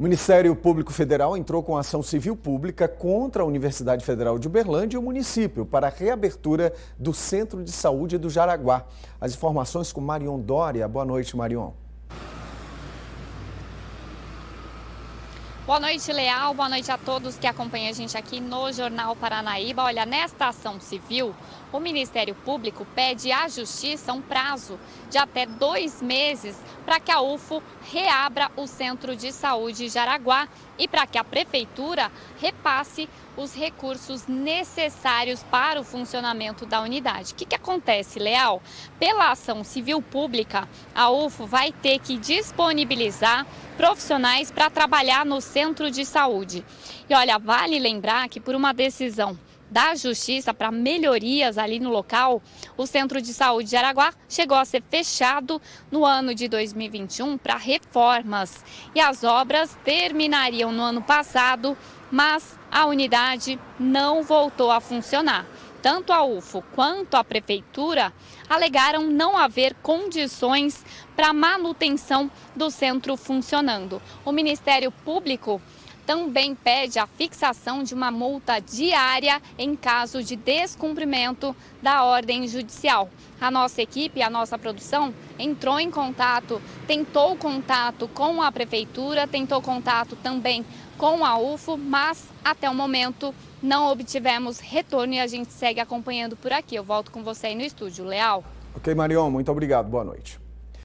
O Ministério Público Federal entrou com ação civil pública contra a Universidade Federal de Uberlândia e o município para a reabertura do Centro de Saúde do Jaraguá. As informações com Marion Dória. Boa noite, Marion. Boa noite, Leal. Boa noite a todos que acompanham a gente aqui no Jornal Paranaíba. Olha, nesta ação civil, o Ministério Público pede à Justiça um prazo de até dois meses para que a UFO reabra o Centro de Saúde Jaraguá e para que a Prefeitura repasse os recursos necessários para o funcionamento da unidade. O que, que acontece, Leal? Pela ação civil pública, a UFO vai ter que disponibilizar profissionais para trabalhar no centro de saúde. E olha, vale lembrar que por uma decisão da Justiça para melhorias ali no local, o Centro de Saúde de Araguá chegou a ser fechado no ano de 2021 para reformas. E as obras terminariam no ano passado, mas a unidade não voltou a funcionar. Tanto a UFO quanto a Prefeitura alegaram não haver condições para manutenção do centro funcionando. O Ministério Público também pede a fixação de uma multa diária em caso de descumprimento da ordem judicial. A nossa equipe, a nossa produção entrou em contato, tentou contato com a prefeitura, tentou contato também com a UFO, mas até o momento não obtivemos retorno e a gente segue acompanhando por aqui. Eu volto com você aí no estúdio. Leal. Ok, Marion, muito obrigado. Boa noite.